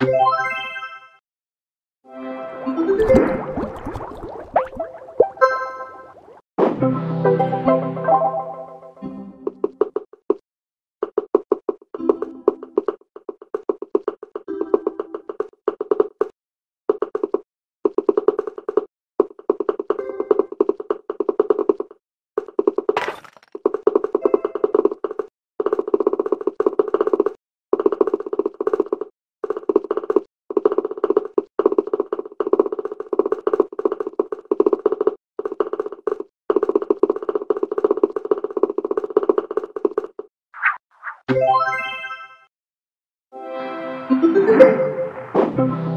you Thank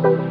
you.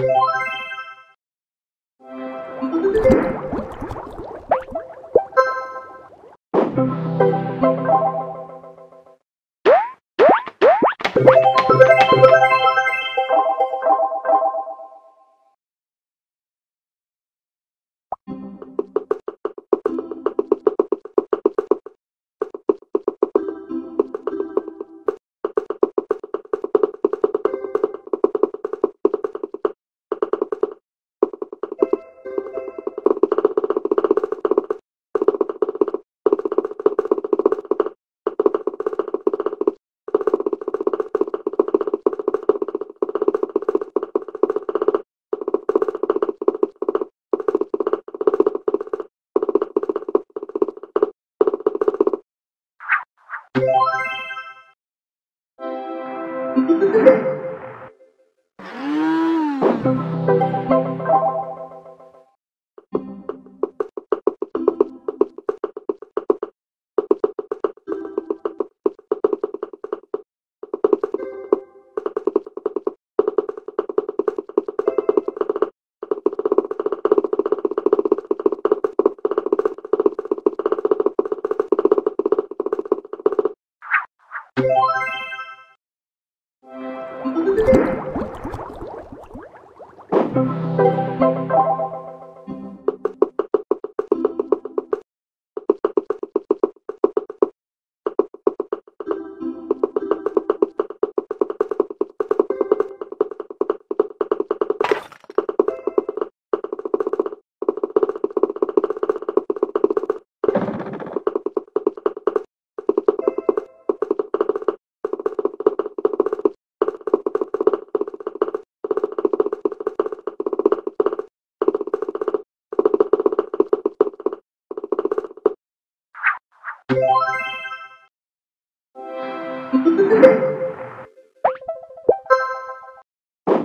Thank you.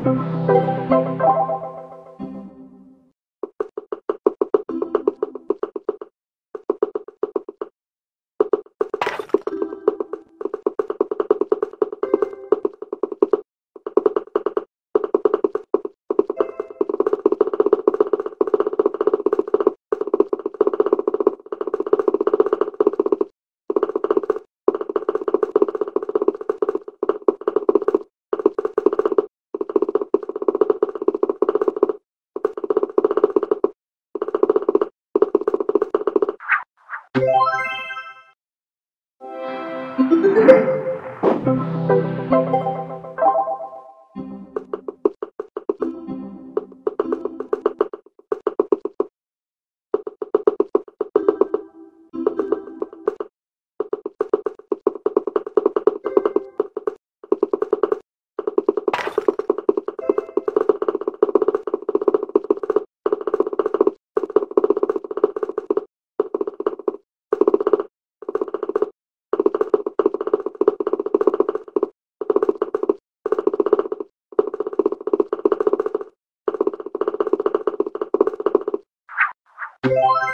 Thank You.